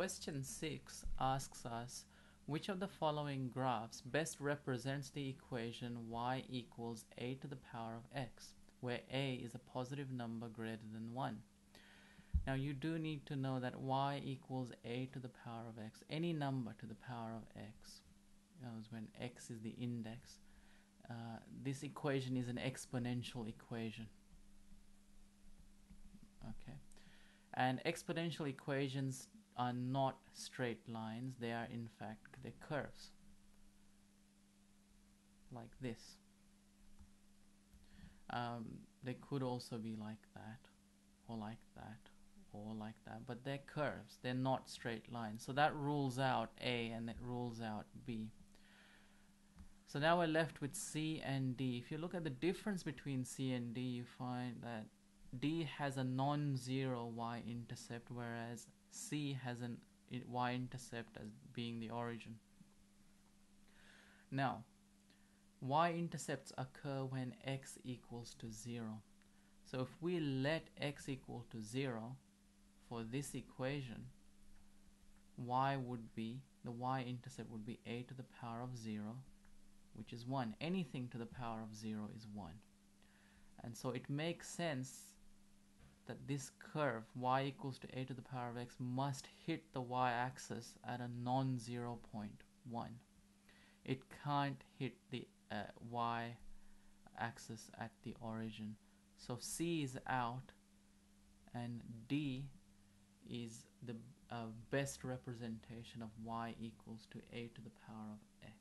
question 6 asks us which of the following graphs best represents the equation y equals a to the power of x, where a is a positive number greater than 1. Now you do need to know that y equals a to the power of x, any number to the power of x, is when x is the index. Uh, this equation is an exponential equation. Okay, and exponential equations are not straight lines, they are in fact they're curves. Like this. Um, they could also be like that or like that or like that but they're curves. They're not straight lines. So that rules out A and it rules out B. So now we're left with C and D. If you look at the difference between C and D you find that D has a non-zero y-intercept whereas C has an y-intercept as being the origin. Now, y-intercepts occur when x equals to 0. So if we let x equal to 0 for this equation, y would be, the y-intercept would be a to the power of 0, which is 1. Anything to the power of 0 is 1. And so it makes sense that this curve y equals to a to the power of x must hit the y-axis at a non-zero point 1. It can't hit the uh, y-axis at the origin. So C is out and D is the uh, best representation of y equals to a to the power of x.